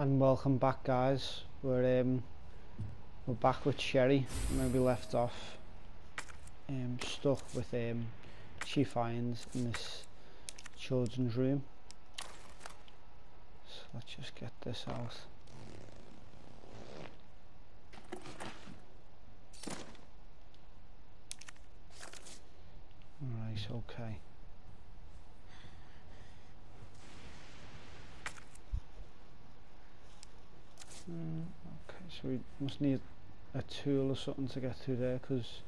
And welcome back guys. We're um we're back with Sherry where we left off. Um stuck with um Chief Irons in this children's room. So let's just get this out. Alright, okay. Okay, so we must need a tool or something to get through there because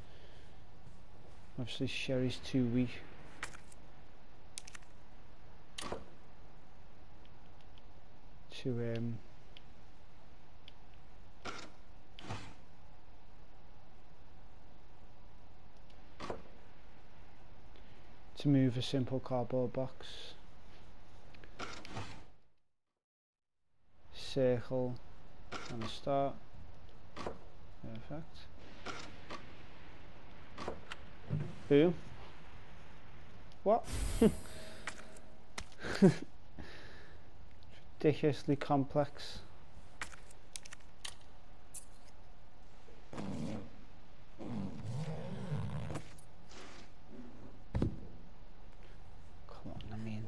obviously Sherry's too weak. To um to move a simple cardboard box. Circle and start. Perfect. Boom. What? Ridiculously complex. Come on, I mean.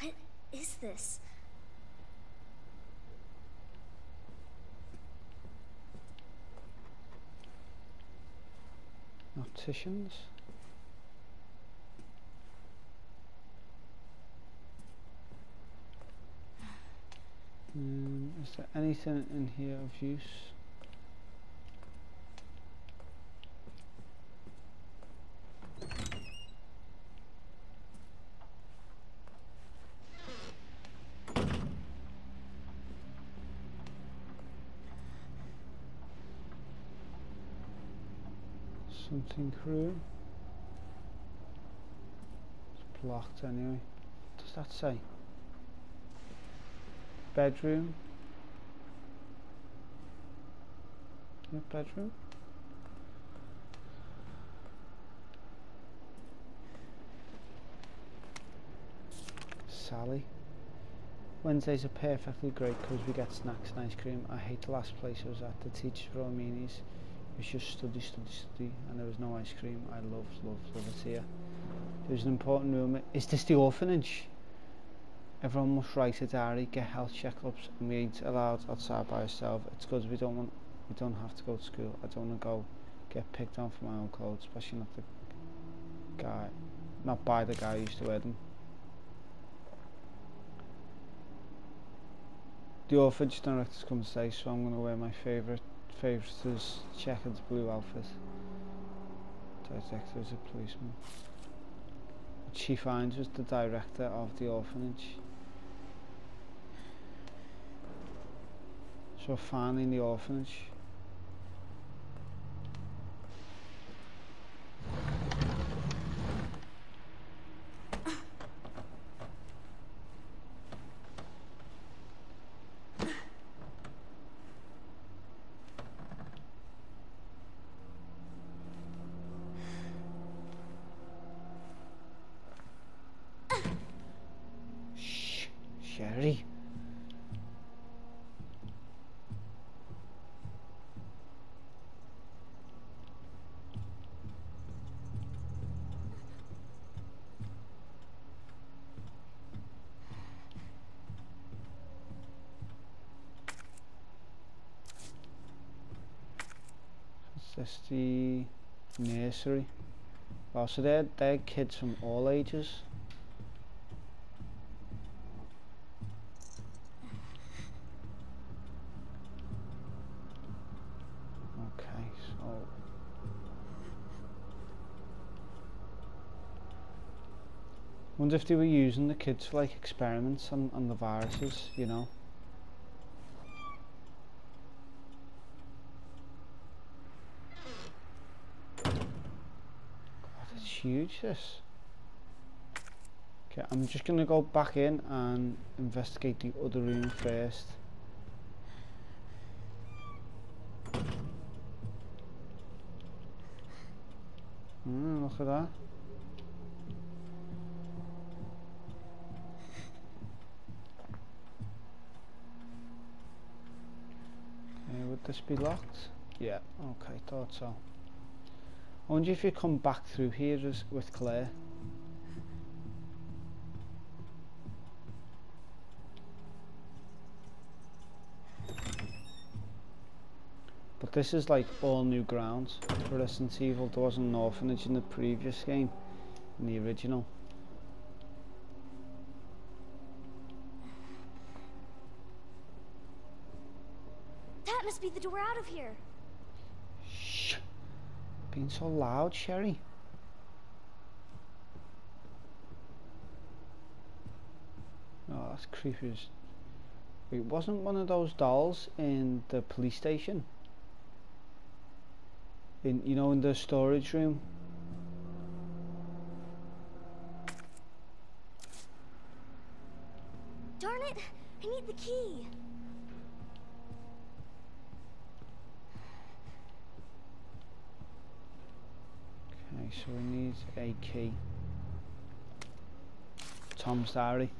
What is this? Opticians. Um, is there anything in here of use? Something crew. It's blocked anyway. What does that say? Bedroom. Yeah, bedroom. Sally. Wednesdays are perfectly great because we get snacks and ice cream. I hate the last place I was at. The teachers were all meanies. It was just study, study, study, and there was no ice cream. I love, love, love it here. There's an important room. Is this the orphanage? Everyone must write a diary, get health checkups, and we ain't allowed outside by ourselves. It's because we don't want, we don't have to go to school. I don't want to go get picked on for my own clothes, especially not the guy, not by the guy who used to wear them. The orphanage director's come today, so I'm going to wear my favourite favourite is checkered blue outfit. Director is a policeman. What Chief Irons was the director of the orphanage. So finally in the orphanage. Shh, Sherry. This the nursery? Oh, so they're, they're kids from all ages. Okay, so wonder if they were using the kids for like experiments on, on the viruses, you know? God, it's huge this. Okay, I'm just gonna go back in and investigate the other room first. Mm, look at that. This be locked? Yeah, okay, thought so. I wonder if you come back through here as, with Claire. But this is like all new ground for Resident Evil. There wasn't an orphanage in the previous game, in the original. That must be the door out of here. Shh! Being so loud, Sherry. Oh, that's creepy. It wasn't one of those dolls in the police station? In you know in the storage room? Darn it! I need the key. Okay, so we need a key. Tom's diary.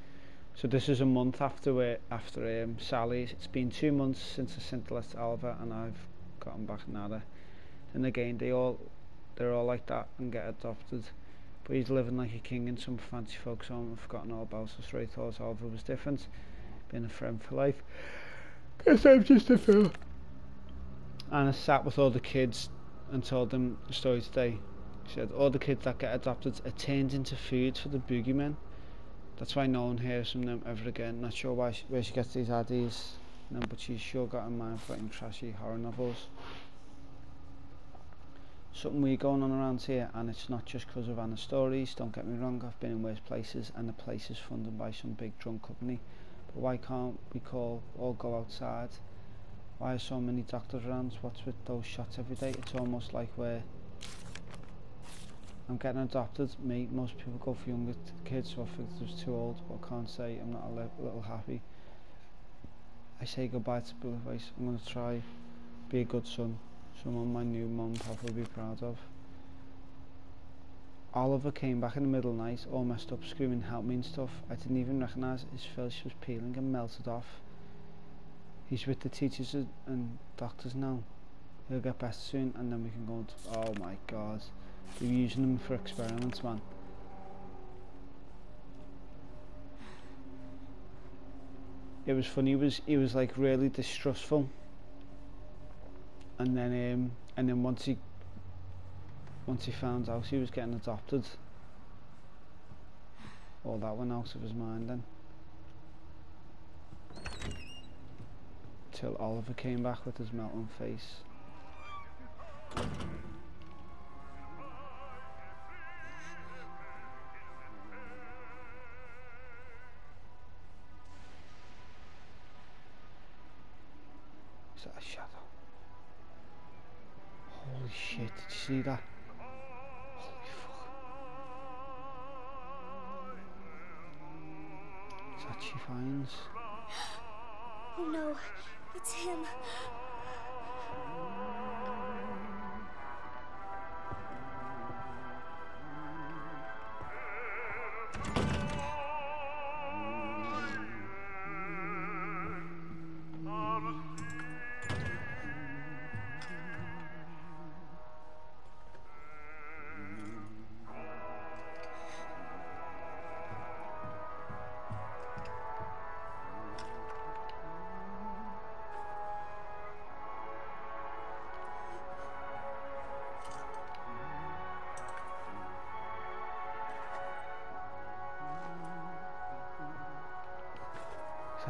So this is a month after uh, after um, Sally's. It's been two months since I sent the letter to Oliver, and I've gotten back nada. And again, they all they're all like that and get adopted. But he's living like a king in some fancy folks home. I've forgotten all about us. Right, thought Oliver was different. Been a friend for life. Guess I'm just a fool. And I sat with all the kids and told them the story today. She said all the kids that get adopted are turned into food for the boogeymen. That's why no one hears from them ever again. Not sure why she, where she gets these ideas, no, but she's sure got a mind for writing trashy horror novels. Something weird going on around here, and it's not just because of Anna's stories. Don't get me wrong, I've been in worse places, and the place is funded by some big drunk company. But why can't we call all go outside? Why are so many doctors around? What's with those shots every day? It's almost like we're I'm getting adopted. Me, most people go for younger kids, so I think it too old. But I can't say I'm not a li- little happy. I say goodbye to Blueface. I'm gonna try be a good son, someone my new mum and papa will be proud of. Oliver came back in the middle of the night, all messed up, screaming help me and stuff. I didn't even recognise his face was peeling and melted off. He's with the teachers and- and doctors now. He'll get better soon and then we can go to, oh my god. They're using them for experiments, man. It was funny. He was he was like really distrustful, and then um and then once he once he found out he was getting adopted, all that went out of his mind then. Till Oliver came back with his melting face. Did you see that? Holy fuck. Is that Chief Irons? Oh no, it's him.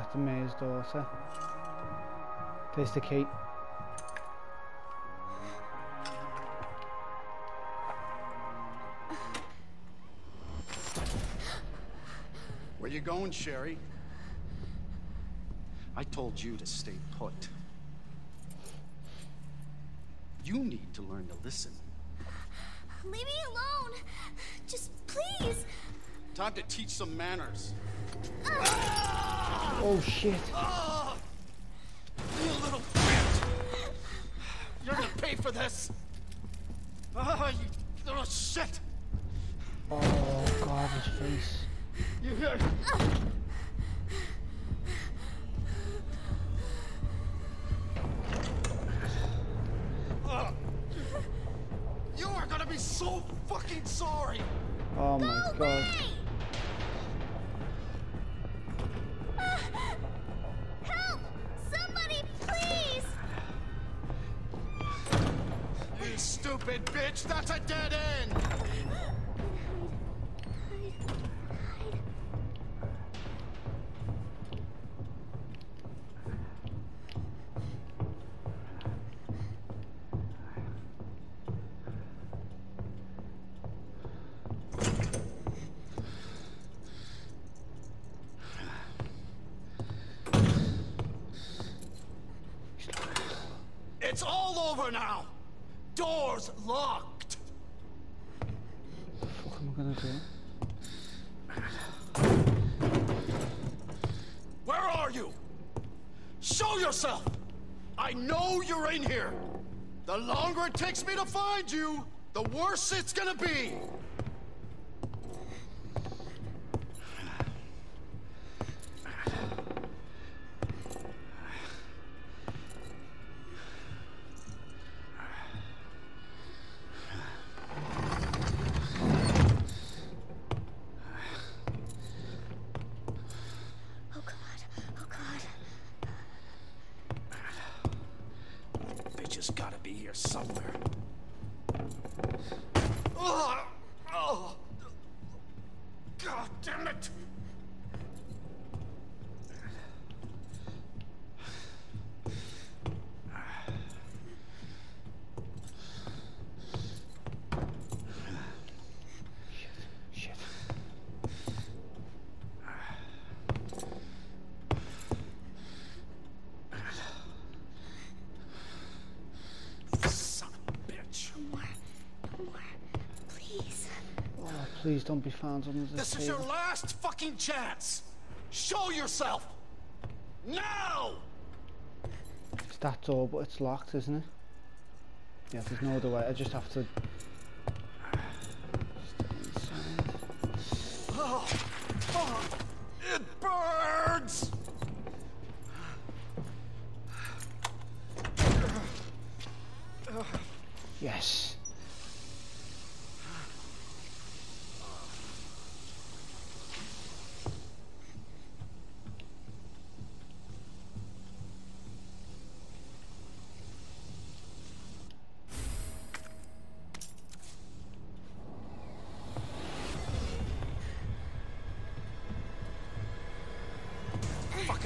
Is that the mayor's daughter? There's the key. Where you going, Sherry? I told you to stay put. You need to learn to listen. Leave me alone. Just please. Time to teach some manners. Ah! Oh shit. You little brat. You're gonna pay for this. Oh, you little shit. Oh, garbage face. You hear? Ah. You are gonna be so fucking sorry. Oh my Go god. Away! Bitch, that's a dead end. It's all over now. Doors locked. What am I gonna do? Where are you? Show yourself! I know you're in here! The longer it takes me to find you, the worse it's gonna be! Somewhere. Ugh! Oh! God damn it! Shit. Son of a bitch. No more, no more. Please. Oh, please don't be found under the This is your last fucking chance! Show yourself! Now! It's that door, but it's locked, isn't it? Yeah, there's no other way. I just have to.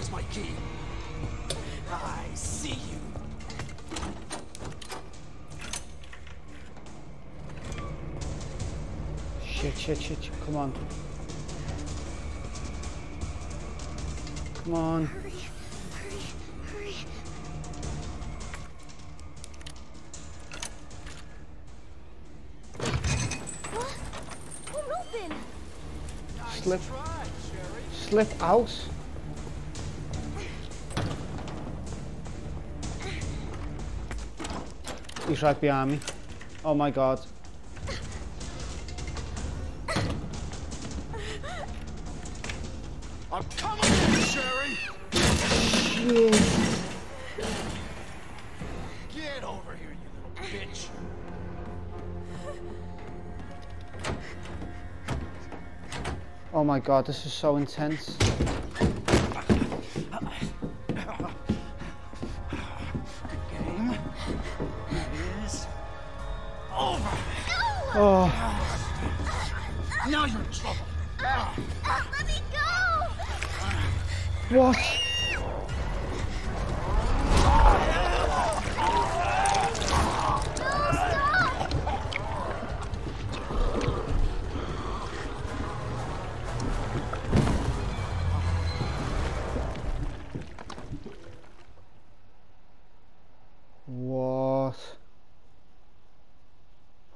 Is my key? I see you. Shit, shit, shit, shit. Come on. Come on. Hurry, hurry, hurry. What? Won't open. Slip. Try, Slip out. He's right behind me. Oh my god. I'm coming Sherry! Get over here, you little bitch! Oh my god, this is so intense.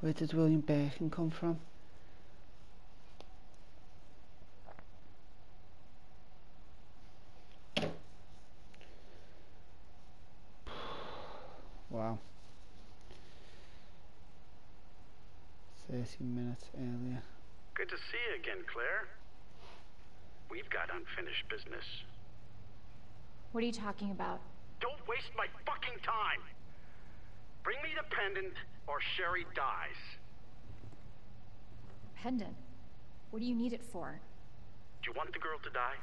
Where did William Birkin come from? Wow. 30 minutes earlier. Good to see you again, Claire. We've got unfinished business. What are you talking about? Don't waste my fucking time! Bring me the pendant, or Sherry dies. Pendant? What do you need it for? Do you want the girl to die?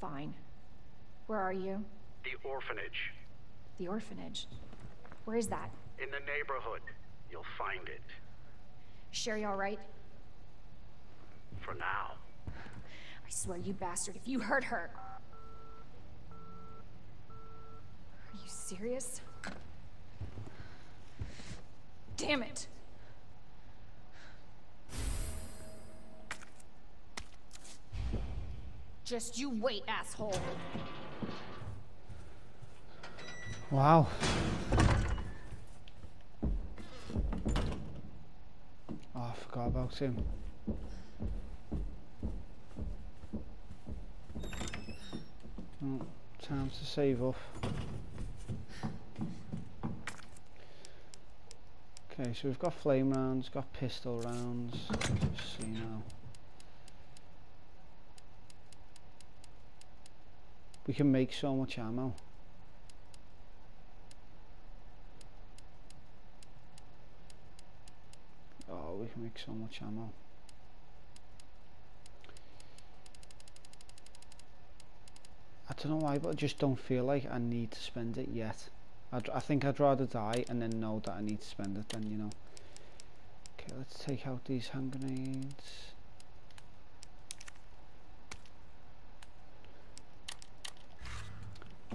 Fine. Where are you? The orphanage. The orphanage. Where is that? In the neighborhood. You'll find it. Sherry all right? For now. I swear, you bastard, if you hurt her. Are you serious? Damn it! Just you wait, asshole. Wow. Oh, I forgot about him. Oh, time to save up. Okay, so we've got flame rounds, got pistol rounds. Let's see now. We can make so much ammo. Oh, we can make so much ammo. I don't know why, but I just don't feel like I need to spend it yet. I'd, I think I'd rather die and then know that I need to spend it than, you know. Okay, let's take out these hand grenades.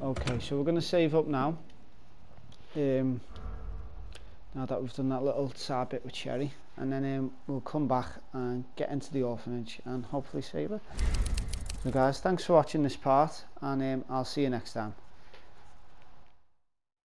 Okay, so we're going to save up now. Um, now that we've done that little sad bit with Sherry. And then um, we'll come back and get into the orphanage and hopefully save her. So guys, thanks for watching this part and um, I'll see you next time.